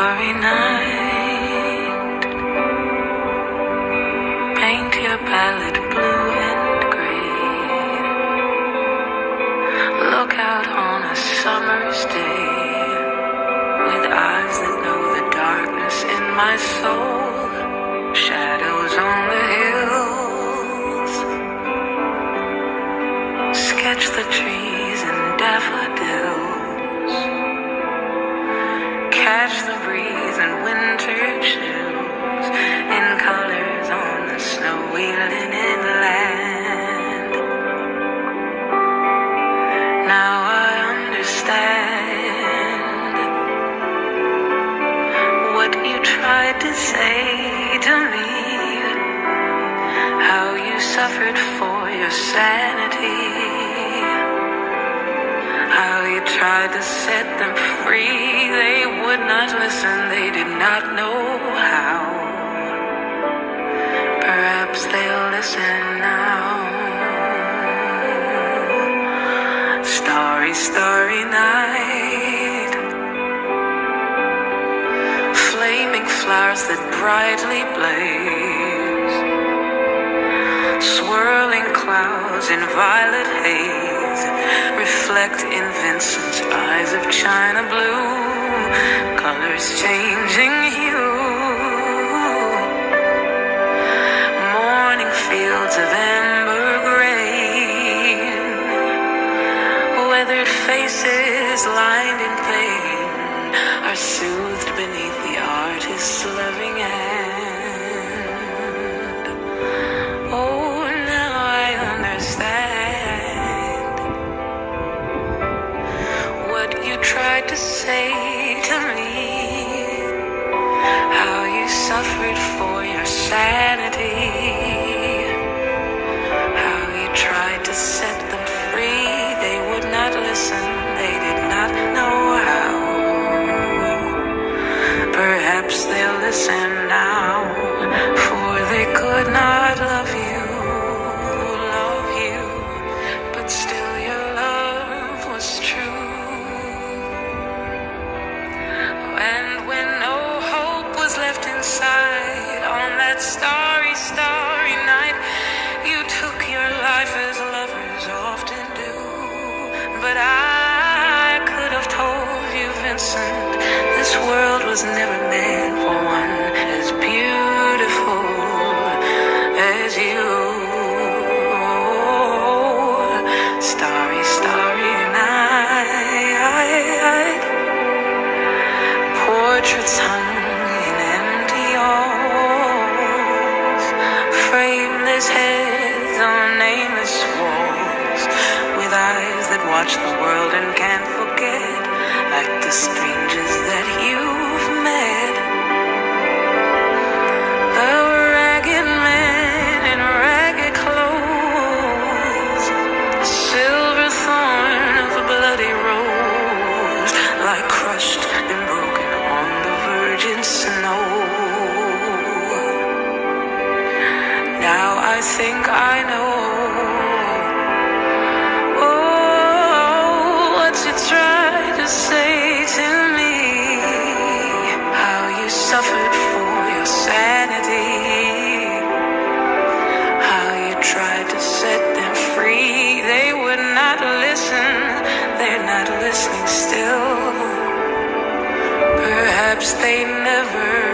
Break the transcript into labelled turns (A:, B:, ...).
A: starry night. Paint your palette blue and gray. Look out on a summer's day with eyes that know the darkness in my soul. Shadows on the hills. Sketch the trees and daffodils. Now I understand what you tried to say to me. How you suffered for your sanity. How you tried to set them free. They would not listen, they did not know how. Perhaps they'll listen Starry, starry night. Flaming flowers that brightly blaze. Swirling clouds in violet haze reflect in Vincent's eyes of china blue, colors changing hue. Weathered faces lined in pain are soothed beneath the artist's loving hand. Oh, now I understand what you tried to say to me. How you suffered for your sanity. How you tried to set listen now, for they could not love you, love you, but still your love was true. And when no hope was left inside on that starry, starry night, you took your life as lovers often do. But I could have told you, Vincent, this world was never Portraits hung in empty halls, frameless heads on nameless walls, with eyes that watch the world and can't forget, like the strangers that you've met. I think I know. Oh, what you tried to say to me. How you suffered for your sanity. How you tried to set them free. They would not listen. They're not listening still. Perhaps they never